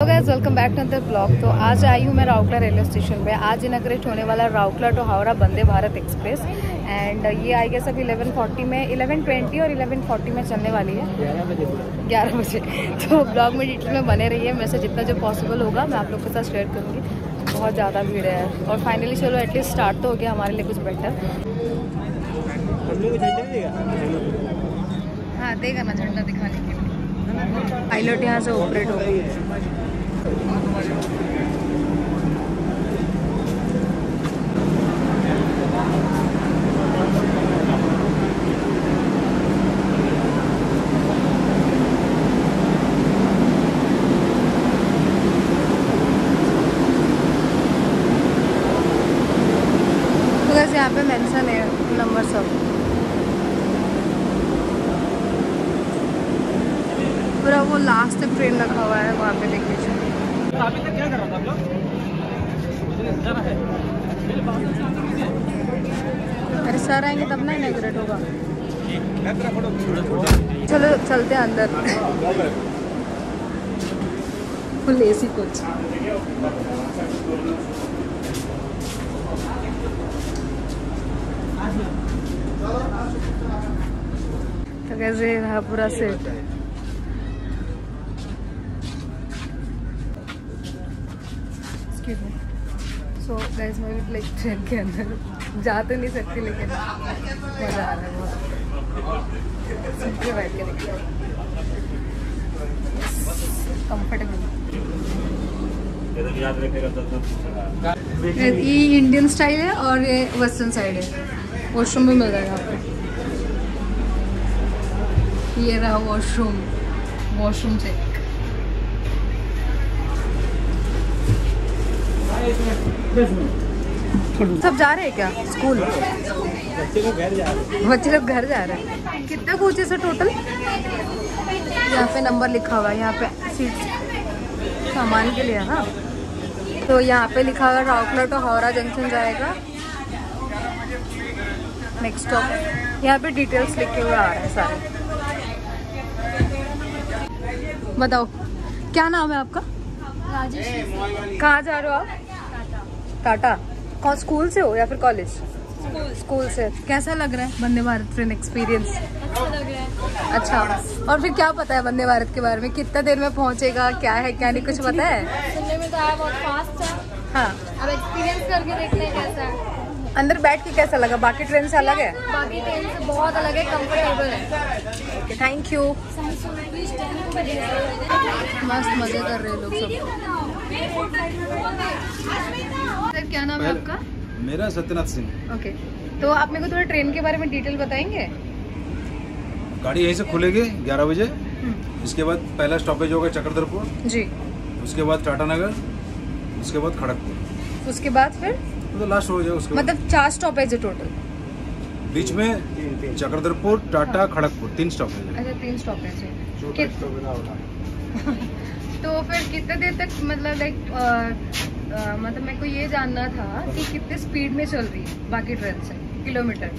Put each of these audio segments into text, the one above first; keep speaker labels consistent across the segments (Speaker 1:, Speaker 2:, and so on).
Speaker 1: Welcome back to the blog तो आज आई हूँ मैं राउकला रेलवे स्टेशन पे। आज इनग्रेट होने वाला Rourkela to Howrah Vande Bharat express and ये आई गेस अभी 11:40 में 11:20 और 11:40 में चलने वाली है। 11 बजे। तो ब्लॉग में डिटेल में बने रहिए। मैं से जितना जो पॉसिबल होगा मैं आप लोग के साथ शेयर करूँगी। बहुत ज़्यादा भीड़ है। और फाइनली चलो एटलीस्ट स्टार्ट तो हो गया हमारे लिए कुछ बेटर हाँ देगा ना झंडा दिखाने के लिए। पायलट यहाँ से ऑपरेट हो गई तो वैसे यहाँ पे मेंशन है नंबर सब पूरा वो लास्ट तक ट्रेन रखा हुआ वहाँ पे देख। लीजिए
Speaker 2: अभी तक क्या कर रहा था आप लोग? जरा मेरे पास
Speaker 1: अरे सर आएँगे तब ना इनग्रेट होगा। चलो चलते हैं अंदर। फुल एसी कोच तो कैसे रहा पूरा सेट सो गैस मैं भी लाइक ट्रेन के अंदर जा तो नहीं सकती लेकिन मज़ा आ रहा है बहुत। बैठ के देखते कंफर्टेबल ये इंडियन स्टाइल है और ये वेस्टर्न साइड है। वॉशरूम भी मिल जाएगा आपको। ये रहा वॉशरूम वॉशरूम चेक सब जा रहे हैं क्या? स्कूल
Speaker 2: बच्चे को घर जा रहे
Speaker 1: बच्चे लोग घर जा रहे हैं। कितने कोचे से टोटल यहाँ पे नंबर लिखा हुआ है यहाँ पे सीट सामान के लिए हाँ। तो यहाँ पे लिखा हुआ राउकला टू हावड़ा जंक्शन जाएगा। नेक्स्ट स्टॉप यहाँ पे डिटेल्स लिखे हुए आ रहे हैं सारे। बताओ क्या नाम है आपका? राजेश। कहाँ जा रहे हो आप? टाटा? कौन स्कूल से हो या फिर कॉलेज स्कूल। से। कैसा लग रहा है वंदे भारत ट्रेन एक्सपीरियंस
Speaker 3: अच्छा लग रहा है।
Speaker 1: अच्छा। और फिर क्या पता है वंदे भारत के बारे में? कितना देर में पहुंचेगा? क्या है? क्या नहीं? कुछ पता है?
Speaker 3: सुनने में तो आया बहुत फास्ट है
Speaker 1: हाँ।
Speaker 3: अब एक्सपीरियंस करके देखते हैं कैसा है।
Speaker 1: अंदर बैठ के कैसा लगा? बाकी ट्रेन से अलग है?
Speaker 3: बाकी ट्रेन से बहुत अलग है कंफर्टेबल है।
Speaker 1: थैंक यू मस्त मज़े कर रहे हैं लोग सब। सर क्या नाम है आपका?
Speaker 2: मेरा सत्यनाथ सिंह।
Speaker 1: ओके तो आप मेरे को थोड़ा ट्रेन के बारे में डिटेल बताएँगे?
Speaker 2: गाड़ी यहीं से खुलेगी 11 बजे।
Speaker 1: हम्म,
Speaker 2: इसके बाद पहला स्टॉपेज होगा चक्रधरपुर।
Speaker 1: जी।
Speaker 2: उसके बाद टाटा नगर उसके बाद खड़गपुर।
Speaker 1: उसके बाद फिर?
Speaker 2: तो लास्ट हो जाए उसके बाद।
Speaker 1: मतलब चार स्टॉपेज है टोटल
Speaker 2: बीच में चक्रधरपुर टाटा खड़गपुर तीन स्टॉपेज
Speaker 1: अच्छा तीन स्टॉपेज है। तो फिर कितने देर तक मतलब लाइक मतलब मेरे को ये जानना था कि कितने स्पीड में चल रही है बाकी ट्रेन से किलोमीटर?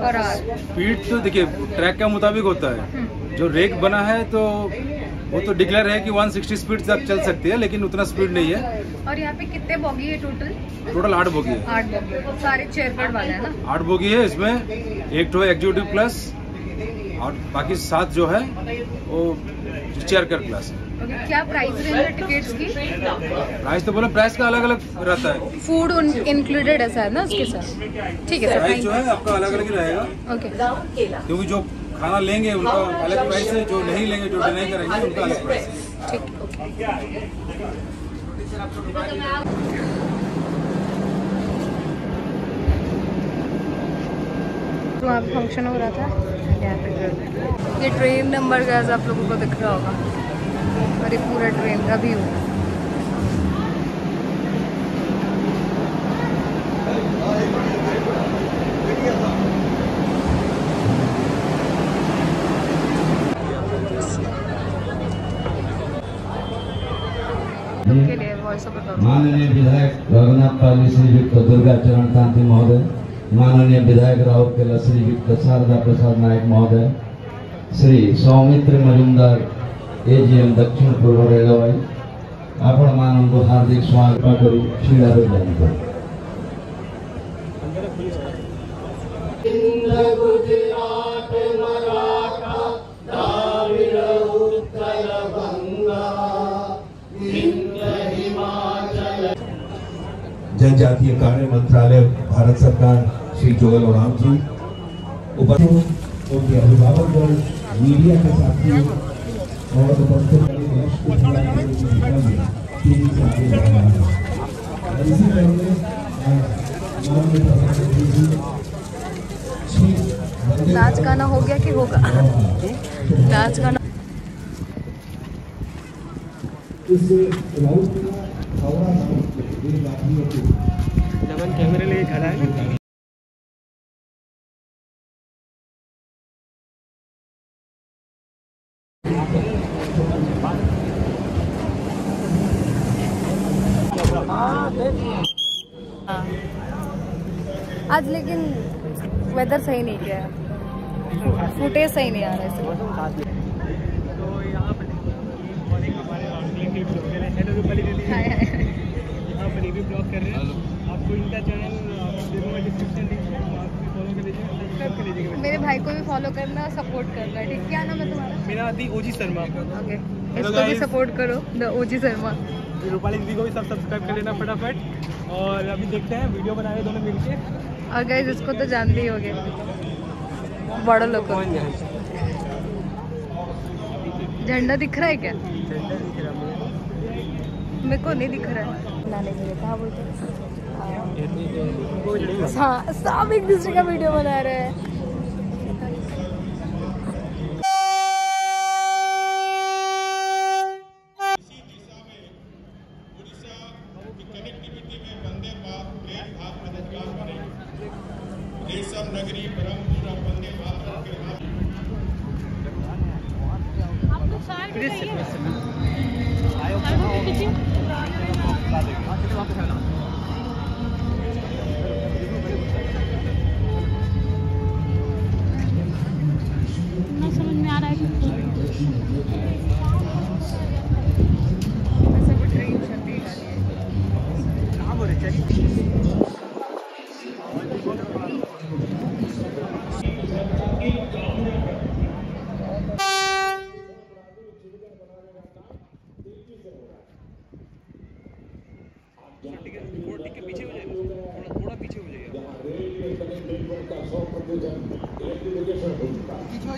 Speaker 1: और
Speaker 2: स्पीड तो देखिए ट्रैक के मुताबिक होता है।
Speaker 1: हम्म,
Speaker 2: जो रेक बना है तो वो तो डिक्लेयर है कि 160 स्पीड तक चल सकती है लेकिन उतना स्पीड नहीं है।
Speaker 1: और यहाँ पे कितने बॉगी है टोटल
Speaker 2: टोटल आठ बोगी है।
Speaker 1: आठ बॉगी सारे चेयरकट वाले हैं ना?
Speaker 2: आठ बोगी है इसमें एक तो एग्जीक्यूटिव प्लस और बाकी सात जो है वो चेयर कर क्लास है।
Speaker 1: ओके क्या प्राइस रेंज है टिकट्स की?
Speaker 2: प्राइस तो बोला प्राइस का अलग अलग रहता है।
Speaker 1: फ़ूड इंक्लूडेड है शायद ना उसके साथ? ठीक है सर
Speaker 2: प्राइस जो है आपका अलग अलग ही रहेगा।
Speaker 1: ओके
Speaker 2: क्योंकि जो खाना लेंगे उनका अलग प्राइस है जो नहीं लेंगे जो नहीं करेंगे उनका अलग प्राइस है।
Speaker 1: ठीक ओके तो वहाँ फ़ंक्शन हो रहा था? ये ट्रेन नंबर गैस आप लोगों को दिख रहा होगा। और ये पूरा ट्रेन का व्यू
Speaker 4: माननीय विधायक रघुनाथ पाली श्रीयुक्त दुर्गा चरण कांति महोदय। माननीय विधायक राउरकेला श्रीयुक्त शारदा प्रसाद नायक महोदय। श्री सौमित्र मजुमदार एजीएम दक्षिण पूर्व रेलवे આપણ માનવનું હાર્દિક સ્વાગત
Speaker 5: जनजातीय कार्य मंत्रालय, भारत सरकार, श्री जोगल राम जी उनके अभिभावक मीडिया के साथ। और उपस्थित देश को पूरा करने की दिशा में तेज़ी से आगे बढ़ रहा है और इसी
Speaker 1: नाच गाना हो गया कि होगा नाच गाना
Speaker 6: लगन कैमरे लिए खड़ा हाँ।
Speaker 1: आज लेकिन वेदर सही नहीं किया है। फुटेज सही नहीं आ रहा है। मेरे भाई को भी फॉलो करना सपोर्ट करना ठीक? क्या नाम है तुम्हारा?
Speaker 6: मेरा आदि ओजी शर्मा।
Speaker 1: ओके इसको भी सपोर्ट करो द ओजी शर्मा।
Speaker 6: रूपाली दीदी को भी सब सब्सक्राइब कर लेना फटाफट। और अभी देखते हैं वीडियो बना रहे दोनों मिलके।
Speaker 1: और गाइस इसको तो जानते ही हो गए बड़े लोग झंडा दिख रहा है क्या? मेरे को नहीं दिख रहा है। कहा बोलते। हाँ। सब एक दूसरे का वीडियो बना रहे हैं।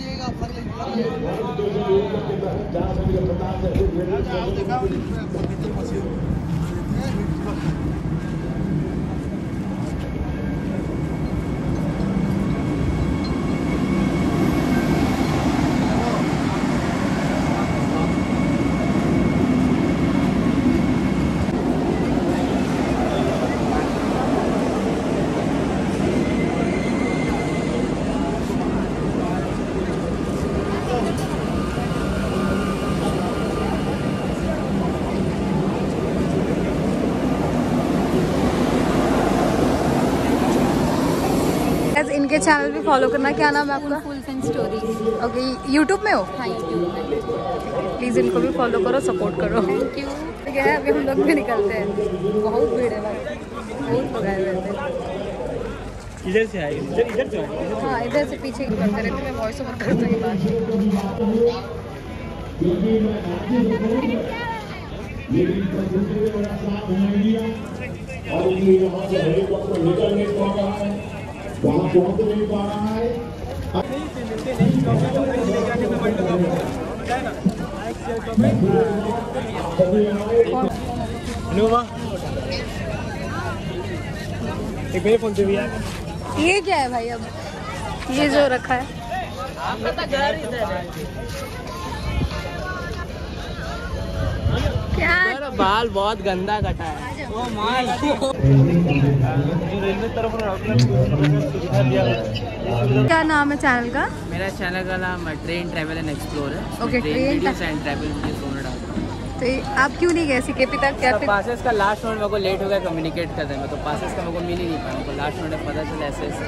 Speaker 6: करिएगा
Speaker 1: Guys, इनके चैनल भी फॉलो करना। क्या नाम है आपका?
Speaker 3: Full and stories
Speaker 1: okay YouTube में हो?
Speaker 3: हाँ यूट्यूब
Speaker 1: प्लीज़ इनको भी फॉलो करो सपोर्ट करो।
Speaker 3: थैंक यू
Speaker 1: ठीक है अभी हम लोग भी निकलते हैं। बहुत भीड़ है भाई। बहुत लोग आए हुए थे।
Speaker 6: इधर से आए इधर इधर से
Speaker 1: हाँ इधर से पीछे की बात। करें तो मैं वॉइस ओवर कर दूँगी बात
Speaker 5: वहाँ पहुँच नहीं पा रहा है
Speaker 6: एक मेरे फ़ोन से भी
Speaker 1: ये क्या है भाई अब ये जो रखा है। क्या
Speaker 6: बाल बहुत गंदा कटा है। सुविधा दिया
Speaker 1: क्या नाम है चैनल का?
Speaker 7: मेरा चैनल का नाम ट्रेन ट्रैवल एंड एक्सप्लोर है
Speaker 1: Okay,
Speaker 7: ट्रेन एंड ट्रैवल हूँ।
Speaker 1: तो आप क्यों नहीं गए सीकेपी तक? क्या
Speaker 7: पासेस का लास्ट मिनट मेरे को लेट हो गया कम्युनिकेट करने में तो पासेस का मेरे को मिल ही नहीं पाया। मेरे को लास्ट मिनट पता चला ऐसे ऐसे।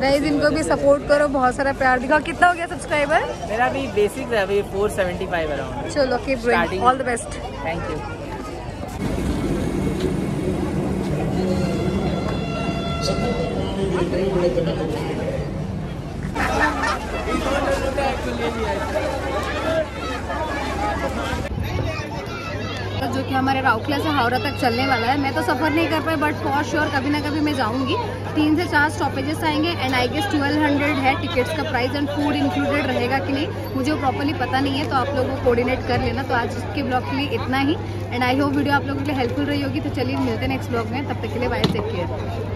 Speaker 1: गाइस इनको भी सपोर्ट करो बहुत सारा प्यार दिखाओ। कितना हो गया सब्सक्राइबर
Speaker 7: मेरा अभी बेसिक है अभी फोर सेवेंटी फाइव अराउंड
Speaker 1: चलो keep all the best
Speaker 7: thank you
Speaker 1: जो कि हमारे राउकला से हावड़ा तक चलने वाला है। मैं तो सफ़र नहीं कर पाई बट फॉर श्योर कभी ना कभी मैं जाऊँगी। तीन से चार स्टॉपेजेस आएँगे। And I guess twelve hundred है टिकट्स का प्राइस एंड फ़ूड इंक्लूडेड रहेगा कि नहीं, मुझे वो प्रॉपरली पता नहीं है तो आप लोगों को कोऑर्डिनेट कर लेना। तो आज के ब्लॉग के लिए इतना ही। एंड आई होप वीडियो आप लोगों के लिए हेल्पफुल रही होगी। तो चलिए मिलते हैं नेक्स्ट ब्लॉग में। तब तक के लिए बाय टेक केयर